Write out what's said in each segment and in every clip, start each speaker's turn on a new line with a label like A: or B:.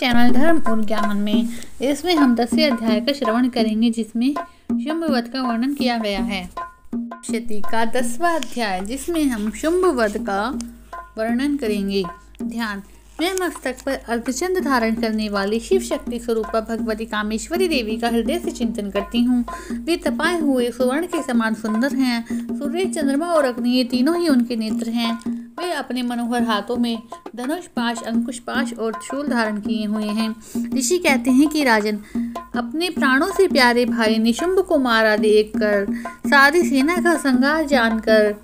A: Channel धर्म और ज्ञान में। इसमें हम दसवें अध्याय का श्रवण करेंगे, जिसमें शुंभवध का वर्णन किया गया है। क्षति का दसवां अध्याय, जिसमें हम शुंभवध का वर्णन करेंगे। ध्यान, मैं मस्तक पर अर्धचंद धारण करने वाली शिव शक्ति स्वरूपा भगवती कामेश्वरी देवी का हृदय से चिंतन करती हूँ। वे तपाए हुए सुवर्ण के समान सुंदर हैं। सूर्य, चंद्रमा और अग्नि, ये तीनों ही उनके नेत्र हैं। वे अपने मनोहर हाथों में धनुष पाश, अंकुश पाश और शूल धारण किए हुए हैं। ऋषि कहते हैं कि राजन, अपने प्राणों से प्यारे भाई निशुंभ को मारा देखकर सारी सेना का संगार जानकर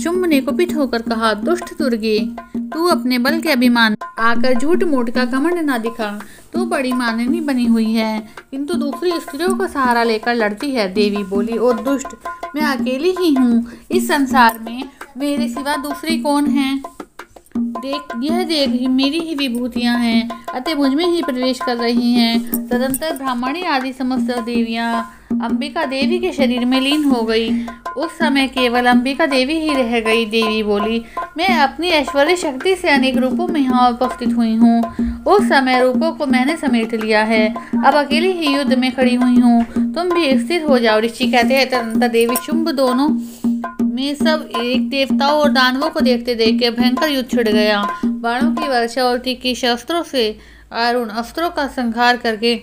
A: शुंभ ने कुपित होकर कहा, दुष्ट दुर्गे, तू अपने बल के अभिमान आकर झूठ मूठ का घमंड ना दिखा। तू बड़ी माननी बनी हुई है, किंतु दूसरी स्त्रियों का सहारा लेकर लड़ती है, देवी बोली और दुष्ट, मैं अकेली ही हूँ। इस संसार में मेरे सिवा दूसरी कौन है? देख, यह देख, मेरी ही विभूतियाँ हैं अतः मुझमें ही प्रवेश कर रही हैं। तदंतर ब्राह्मणी आदि समस्त देवियाँ अंबिका देवी के शरीर में लीन हो गई। उस समय केवल अंबिका देवी ही रह गई, देवी बोली। मैं अपनी ऐश्वर्य शक्ति से अनेक रूपों में यहाँ उपस्थित हुई हूँ। उस समय रूपों को मैंने समेट लिया है। अब अकेली ही युद्ध में खड़ी हुई हूँ। तुम भी स्थिर हो जाओ, ऋषि कहते हैं, तदंतर देवी शुंभ दोनों में सब एक देवताओं और दानवों को देखते देख के भयंकर युद्ध छिड़ गया। बाणों की वर्षा और तीखी शस्त्रों से अरुण अस्त्रों का संहार करके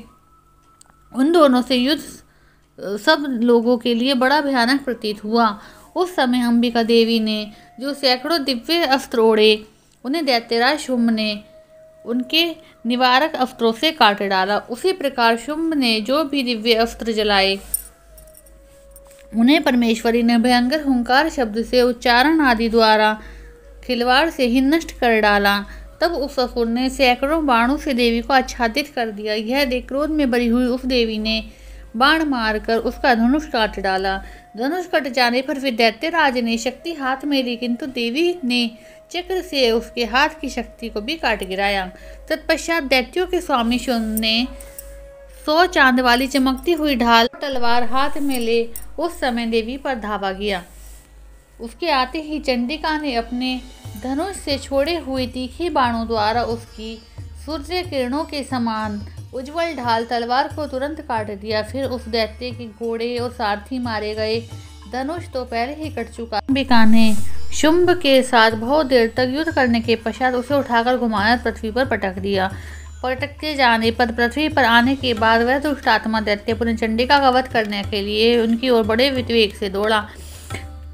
A: उन दोनों से युद्ध सब लोगों के लिए बड़ा भयानक प्रतीत हुआ। उस समय अंबिका देवी ने जो सैकड़ों दिव्य अस्त्र ओढ़े, उन्हें दैत्यराज शुम्भ ने उनके निवारक अस्त्रों से काट डाला। उसी प्रकार शुम्भ ने जो भी दिव्य अस्त्र जलाए उन्हें परमेश्वरी ने भयंकर हुंकार शब्द से उच्चारण आदि द्वारा खिलवाड़ से ही नष्ट कर डाला। तब उस असुर ने सैकड़ों बाणों से देवी को आच्छादित कर दिया। यह देख क्रोध में भरी हुई उस देवी ने बाण मारकर उसका धनुष काट डाला। धनुष कट जाने पर फिर दैत्यराज ने शक्ति हाथ में ली, किंतु देवी ने चक्र से उसके हाथ की शक्ति को भी काट गिराया। तत्पश्चात दैत्यों के स्वामी शुन ने सौ चाँद वाली चमकती हुई ढाल तलवार हाथ में ले उस समय देवी पर धावा गया। उसके आते ही चंडिका ने अपने धनुष से छोड़े हुए तीखे बाणों द्वारा उसकी सूर्य किरणों के समान उज्जवल ढाल तलवार को तुरंत काट दिया। फिर उस दैत्य के घोड़े और सारथी मारे गए। धनुष तो पहले ही कट चुका। अंबिका ने शुंभ के साथ बहुत देर तक युद्ध करने के पश्चात उसे उठाकर घुमाया, पृथ्वी पर पटक दिया। पटकते जाने पर, पृथ्वी पर आने के बाद वह दुष्ट आत्मा दैत्य पुण्य चंडिका का वध करने के लिए उनकी ओर बड़े विवेक से दौड़ा।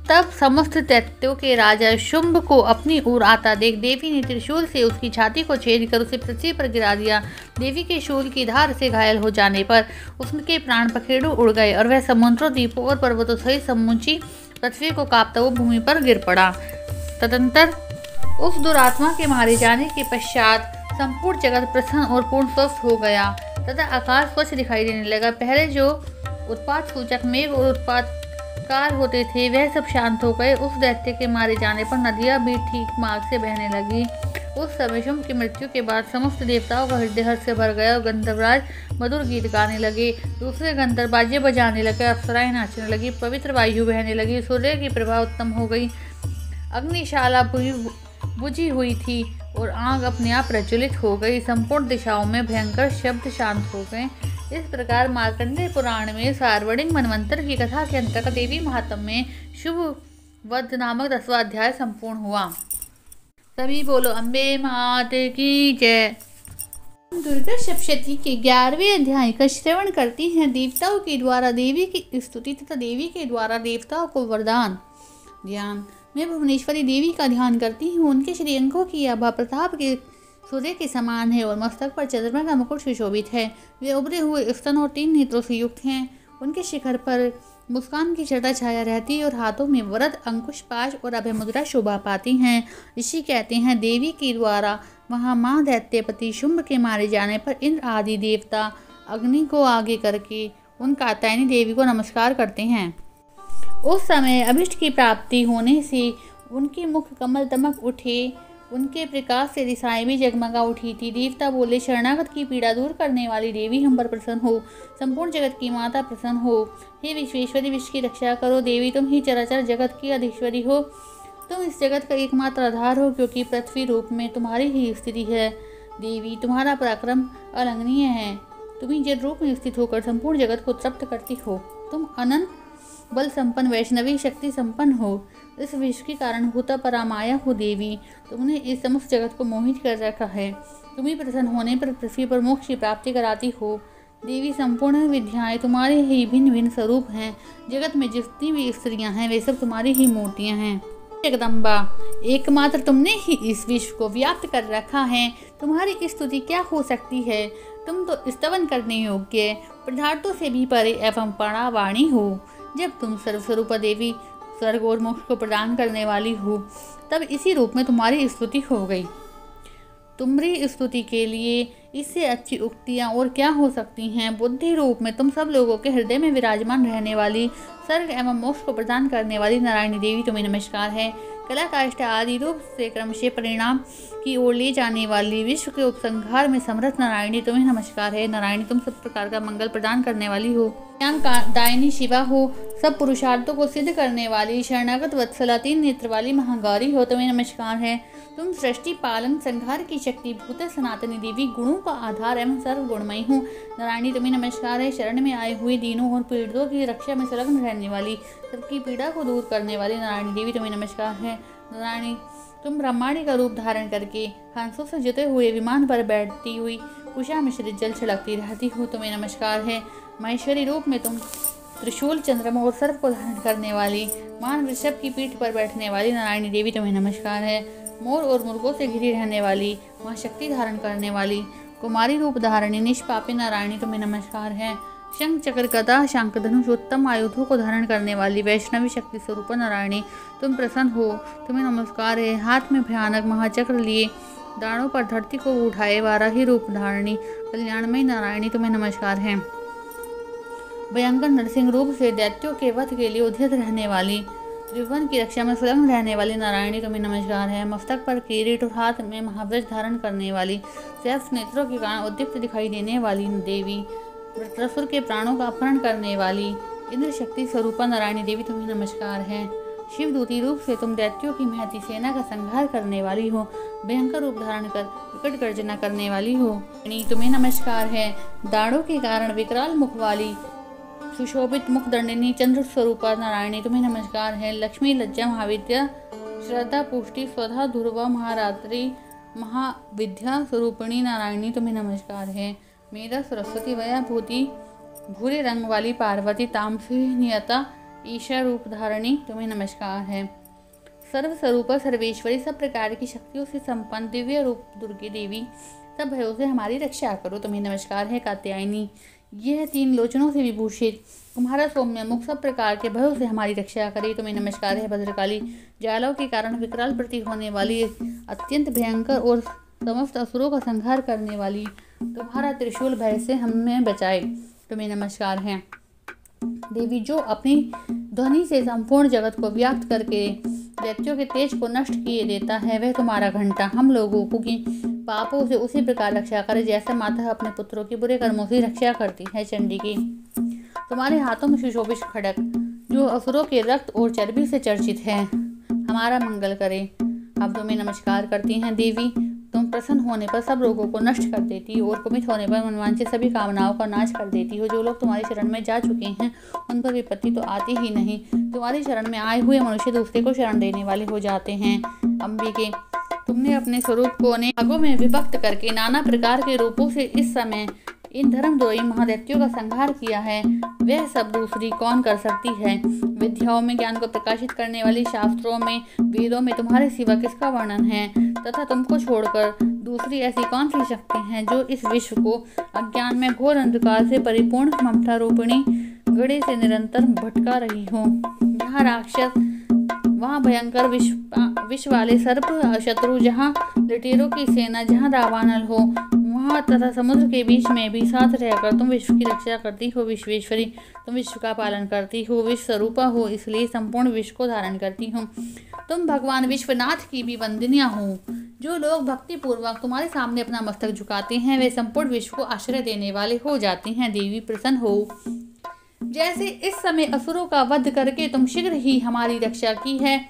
A: तब समस्त दैत्यों के राजा शुंभ को अपनी ओर आता देख देवी ने त्रिशूल से उसकी छाती को छेद कर उसे पृथ्वी पर गिरा दिया। देवी के शूल की धार से घायल हो जाने पर उसके प्राण पखेड़ू उड़ गए और वह समुद्रों, द्वीपों और पर्वतों सहित समूची पृथ्वी को कांपता हुआ भूमि पर गिर पड़ा। तदंतर उस दुरात्मा के मारे जाने के पश्चात संपूर्ण जगत प्रसन्न और पूर्ण स्वस्थ हो गया, तथा आकाश स्वच्छ दिखाई देने लगा। पहले जो उत्पाद सूचक मेघ और उत्पाद कार होते थे, वह सब शांत हो गए। उस दैत्य के मारे जाने पर नदियाँ भी ठीक मार्ग से बहने लगी। उस समय शुंभ की मृत्यु के बाद समस्त देवताओं का हृदय हर्ष से भर गया और गंधर्वराज मधुर गीत गाने लगे। दूसरे गंधर्व बाजे बजाने लगे, अप्सराएँ नाचने लगी, पवित्र वायु बहने लगी, सूर्य की प्रभा उत्तम हो गई। अग्निशाला बुझी हुई थी और आग अपने आप प्रज्वलित हो गई। संपूर्ण दिशाओं में भयंकर शब्द शांत हो गए। इस प्रकार मार्कंडेय पुराण में सार्वणिक मनवंतर की कथा के अंतर्गत देवी महात्म में शुभ वध नामक दसवा अध्याय संपूर्ण हुआ। सभी बोलो, अम्बे मात की जय। दुर्गा सप्तती के ग्यारहवें अध्याय का श्रवण करती हैं। देवताओं के द्वारा, देवी की स्तुति तथा देवी के द्वारा देवताओं को वरदान। ध्यान मैं भुवनेश्वरी देवी का ध्यान करती हूँ। उनके श्री अंकों की आभा प्रताप के सूर्य के समान है और मस्तक पर चंद्रमा का मुकुट सुशोभित है। वे उभरे हुए स्तन और तीन नेत्रों से युक्त हैं। उनके शिखर पर मुस्कान की छटा छाया रहती है और हाथों में वरद, अंकुश, पाश और अभयमुद्रा शोभा पाती हैं। ऋषि कहते हैं, देवी के द्वारा वहाँ माँ दैत्यपति शुंभ के मारे जाने पर इंद्र आदि देवता अग्नि को आगे करके उन कात्यायनी देवी को नमस्कार करते हैं। उस समय अभिष्ट की प्राप्ति होने से उनके मुख कमल दमक उठे। उनके प्रकाश से दिशाएँ भी जगमगा उठी। थी देवता बोले, शरणागत की पीड़ा दूर करने वाली देवी हम पर प्रसन्न हो। संपूर्ण जगत की माता प्रसन्न हो। हे विश्वेश्वरी विश्व की रक्षा करो। देवी, तुम ही चराचर जगत की अधीश्वरी हो। तुम इस जगत का एकमात्र आधार हो, क्योंकि पृथ्वी रूप में तुम्हारी ही स्थिति है। देवी, तुम्हारा पराक्रम अलंघनीय है। तुम्ही जल रूप में स्थित होकर संपूर्ण जगत को तृप्त करती हो। तुम अनंत बल संपन्न वैष्णवी शक्ति संपन्न हो, इस विश्व के कारण होता परामाया हो देवी, तुमने इस समस्त जगत को मोहित कर रखा है। तुम्हें प्रसन्न होने पर पृथ्वी पर मोक्ष की प्राप्ति कराती हो। देवी, संपूर्ण विद्याएँ तुम्हारे ही भिन्न भिन्न स्वरूप हैं। जगत में जितनी भी स्त्रियाँ हैं, वे सब तुम्हारी ही मूर्तियाँ हैं। जगदम्बा, एकमात्र तुमने ही इस विश्व को व्याप्त कर रखा है। तुम्हारी स्तुति क्या हो सकती है? तुम तो स्तवन करने योग्य, पदार्थों से भी परे एवं परावाणी हो। जब तुम सर्वस्वरूप देवी स्वर्ग और मोक्ष को प्रदान करने वाली हो, तब इसी रूप में तुम्हारी स्तुति हो गई। तुम्हारी स्तुति के लिए इससे अच्छी उक्तियाँ और क्या हो सकती हैं? बुद्धि रूप में तुम सब लोगों के हृदय में विराजमान रहने वाली, स्वर्ग एवं मोक्ष को प्रदान करने वाली नारायणी देवी तुम्हें नमस्कार है। कला, काष्ठ आदि रूप से क्रमशः परिणाम की ओर ले जाने वाली विश्व के उपसंहार में समर्थ नारायणी तुम्हें नमस्कार है। नारायणी तुम सब प्रकार का मंगल प्रदान करने वाली हो। दायनी शिवा हो। सब पुरुषार्थों को सिद्ध करने वाली शरणागत वत्सला तीन नेत्र वाली महागौरी हो। तुम्हें नमस्कार है। तुम सृष्टि, पालन, संहार की शक्ति, भूत, सनातनी देवी गुणों का आधार एवं सर्व गुणमयी हूँ। नारायणी तुम्हें नमस्कार है। शरण में आए हुए दीनों और पीड़ितों की रक्षा में संलग्न रहने वाली, सबकी पीड़ा को दूर करने वाली नारायणी देवी तुम्हें नमस्कार है। नारायणी तुम ब्रह्माणी का रूप धारण करके हंसों से जुते हुए विमान पर बैठती हुई कुशा मिश्रित जल छिड़कती रहती हो, तुम्हें नमस्कार है। महेश्वरी रूप में तुम त्रिशूल, चंद्रमा और सर्प को धारण करने वाली, मान वृषभ की पीठ पर बैठने वाली नारायणी देवी तुम्हें नमस्कार है। मोर और मुर्गों से घिरी रहने वाली, वह शक्ति धारण करने वाली, कुमारी रूप धारणी, निष्पापी नारायणी तुम्हें नमस्कार है। शंख चक्र गदा शंख धनुष उत्तम आयुधों को धारण करने वाली वैष्णवी शक्ति स्वरूप नारायणी। तुम प्रसन्न हो, तुम्हें नमस्कार है। हाथ में भयानक महाचक्र लिए दाणों पर धरती को उठाए वारा ही रूप धारणी। कल्याणमयी नारायणी, तुम्हें नमस्कार है। भयंकर नरसिंह रूप से दैत्यों के वध के लिए उद्यत रहने वाली, त्रिभुवन की रक्षा में स्वयं रहने वाली नारायणी, तुम्हें नमस्कार है। मस्तक पर किरीट और हाथ में महावृष धारण करने वाली सैफ नेत्रों के कारण उद्दीप्त दिखाई देने वाली देवी। वृत्रसुर के प्राणों का अपहरण करने वाली इंद्र शक्ति स्वरूपा नारायणी देवी तुम्हें नमस्कार है। शिव दूती रूप से तुम दैत्यों की महती सेना का संहार करने वाली हो, भयंकर रूप धारण कर विकट गर्जना करने वाली हो। तुम्हें नमस्कार है। दाड़ों के कारण विकराल मुख वाली सुशोभित मुख दंडिनी चंद्र स्वरूपा नारायणी तुम्हें नमस्कार है। लक्ष्मी लज्जा महाविद्या श्रद्धा पुष्टि स्वधा ध्रुवा महारात्रि महाविद्या स्वरूपिणी नारायणी तुम्हें नमस्कार है। मेरा सरस्वती वया भूति, भूरे रंग वाली पार्वती तामसी नियता, ईशा रूप धारणी, तुम्हें नमस्कार है। सर्व स्वरूप सर्वेश्वरी, सब प्रकार की शक्तियों से संपन्न दिव्य रूप दुर्गे देवी, सब भयों से हमारी रक्षा करो, तुम्हें नमस्कार है कात्यायनी। यह तीन लोचनों से विभूषित, तुम्हारा सौम्य मुख सब प्रकार के भयों से हमारी रक्षा करे, तुम्हें नमस्कार है भद्रकाली। जालों के कारण विकराल प्रतीक होने वाली अत्यंत भयंकर और समस्त असुरों का संहार करने वाली तुम्हारा त्रिशूल भय से हमें बचाए। तुम्हें नमस्कार है। देवी, जो अपनी ध्वनि से संपूर्ण जगत को व्याप्त करके दैत्यों के तेज को नष्ट किए देता है, वह तुम्हारा घंटा। हम लोगों को की पापों से उसी प्रकार रक्षा करे, जैसे माता अपने पुत्रों की बुरे कर्मों से रक्षा करती है चंडी की। तुम्हारे हाथों में सुशोभित खड़क, जो असुरों के रक्त और चर्बी से चर्चित है। हमारा मंगल करे। अब तुम्हें नमस्कार करती हैं, देवी। प्रसन्न होने पर सब रोगों को नष्ट कर देती हो और कुमित होने पर मनवांचित सभी कामनाओं का नाश कर देती हो। जो लोग तुम्हारे शरण में जा चुके हैं, उन पर विपत्ति तो आती ही नहीं। तुम्हारे शरण में आए हुए मनुष्य दूसरे को शरण देने वाले हो जाते हैं। अंबिके, तुमने अपने स्वरूप को अनेक भागों में विभक्त करके नाना प्रकार के रूपों से इस समय इन धर्मद्रोही महादैत्यों का संहार किया है, वह सब दूसरी कौन कर सकती है? विद्याओं में ज्ञान को प्रकाशित करने वाली शास्त्रों में, वेदों में तुम्हारे सिवा किसका वर्णन है? तथा तुमको छोड़कर दूसरी ऐसी कौन सी शक्ति है जो इस विश्व को अज्ञान में घोर अंधकार से परिपूर्ण ममता रूपिणी गड़े से निरंतर भटका रही हो? यहाँ राक्षस, वहाँ भयंकर विश्व विश्व वाले सर्प, शत्रु जहाँ लटेरों की सेना, जहाँ दावानल हो वहाँ तथा समुद्र के बीच में भी साथ रहकर तुम विश्व की रक्षा करती हो, विश्वेश्वरी। तुम विश्व का पालन करती हो, विश्व स्वरूपा हो, इसलिए संपूर्ण विश्व को धारण करती हूँ। तुम भगवान विश्वनाथ की भी वंदनिया हो। जो लोग भक्ति पूर्वक तुम्हारे सामने अपना मस्तक झुकाते हैं, वे संपूर्ण विश्व को आश्रय देने वाले हो जाते हैं, देवी प्रसन्न हो। जैसे इस समय असुरों का वध करके तुम शीघ्र ही हमारी रक्षा की है,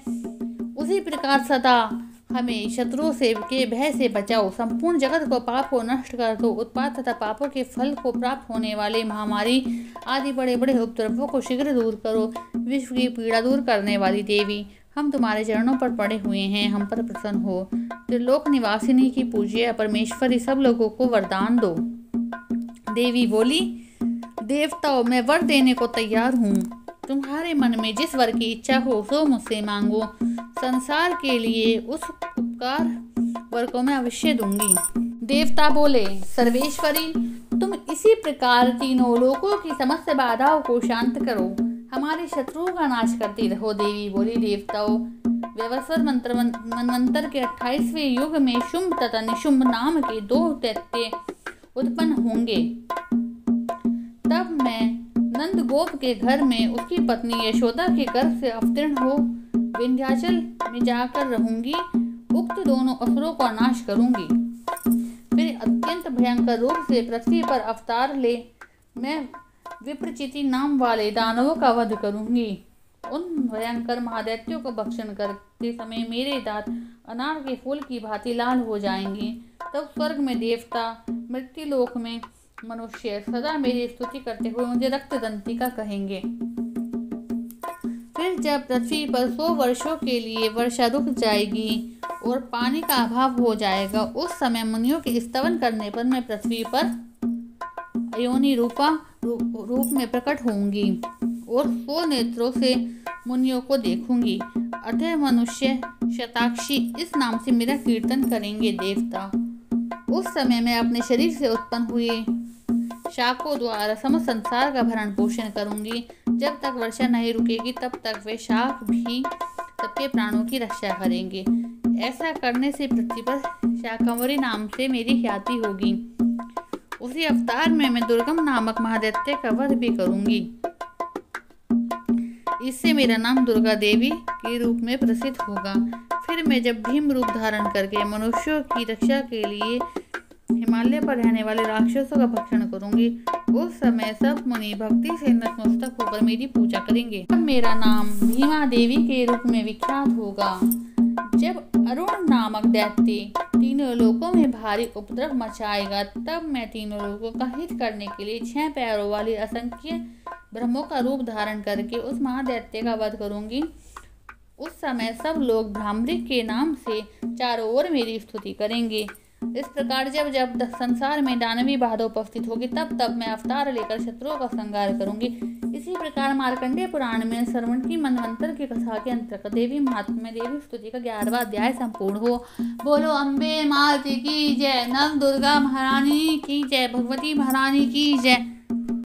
A: उसी प्रकार सदा हमें शत्रुओं से के भय से बचाओ। संपूर्ण जगत को पाप को नष्ट कर दो। उत्पाद तथा पापों के फल को प्राप्त होने वाले महामारी आदि बड़े बड़े उपद्रवों को शीघ्र दूर करो। विश्व की पीड़ा दूर करने वाली देवी, हम तुम्हारे चरणों पर पड़े हुए हैं। हम पर प्रसन्न हो। त्रिलोक निवासिनी की पूज्य परमेश्वरी, सब लोगों को वरदान दो। देवी बोली, देवताओं, मैं वर देने को तैयार हूँ। तुम्हारे मन में जिस वर की इच्छा हो, सो मुझसे मांगो। संसार के लिए उस उपकार वर को मैं अवश्य दूँगी। देवता बोले, सर्वेश्वरी, तुम इसी प्रकार तीनों लोगों की समस्त बाधाओं को शांत करो। हमारे शत्रुओं का नाश करती रहो, देवी बोली देवताओं। व्यवस्वर मंत्र मनवंतर के अट्ठाईसवें युग में शुंभ तथा निशुंभ नाम के दो दैत्य उत्पन्न होंगे। तब मैं नंद गोप के घर में उसकी पत्नी यशोदा के गर्भ से अवतीर्ण हो विंध्याचल में जाकर रहूँगी, उक्त दोनों असुरों का नाश करूँगी। फिर अत्यंत भयंकर रूप से पृथ्वी पर अवतार ले, मैं विप्रचिति नाम वाले दानवों का वध करूँगी। उन भयंकर महादैत्यों को भक्षण करते समय मेरे दांत अनार के फूल की भांति लाल हो जाएँगे। तब स्वर्ग में देवता मृत्यु लोक में मनुष्य सदा मेरी स्तुति करते हुए मुझे रक्त दंती का कहेंगे। फिर जब पृथ्वी पर सौ वर्षों के लिए वर्षा रुक जाएगी और पानी का अभाव हो जाएगा, उस समय मुनियों के स्तवन करने पर मैं पृथ्वी पर अयोनी रूपा रूप में प्रकट होंगी और सो नेत्रों से मुनियों को देखूँगी। अतः मनुष्य शताक्षी इस नाम से मेरा कीर्तन करेंगे, देवता। उस समय मैं अपने शरीर से उत्पन्न हुए शाखों द्वारा समस्त संसार का भरण पोषण करूँगी। जब तक वर्षा नहीं रुकेगी, तब तक वे शाख भी सबके प्राणों की रक्षा करेंगे। ऐसा करने से पृथ्वी पर शाकंवरी नाम से मेरी ख्याति होगी। उसी अवतार में मैं दुर्गम नामक महादैत्य का वध भी करूँगी। इससे मेरा नाम दुर्गा देवी के रूप में प्रसिद्ध होगा। फिर मैं जब भीम रूप धारण करके मनुष्यों की रक्षा के लिए हिमालय पर रहने वाले राक्षसों का भक्षण करूँगी उस समय सब मुनि भक्ति से नतमस्तक होकर मेरी पूजा करेंगे। तब मेरा नाम भीमा देवी के रूप में विख्यात होगा। जब अरुण नामक दैत्य तीनों लोगों में भारी उपद्रव मचाएगा, तब मैं तीनों लोगों का हित करने के लिए छह पैरों वाली असंख्य ब्रह्मों का रूप धारण करके उस महादैत्य का वध करूँगी। उस समय सब लोग भ्रामरिक के नाम से चारों ओर मेरी स्तुति करेंगे। इस प्रकार जब जब संसार में दानवी बाधा उपस्थित होगी, तब तब मैं अवतार लेकर शत्रुओं का संहार करूँगी। इसी प्रकार मार्कंडेय पुराण में श्रवण की मनवंतर की कथा के अंतर्गत देवी महात्मा देवी स्तुति का ग्यारहवा अध्याय संपूर्ण हो। बोलो अम्बे माती की जय। नव दुर्गा महारानी की जय। भगवती महारानी की जय।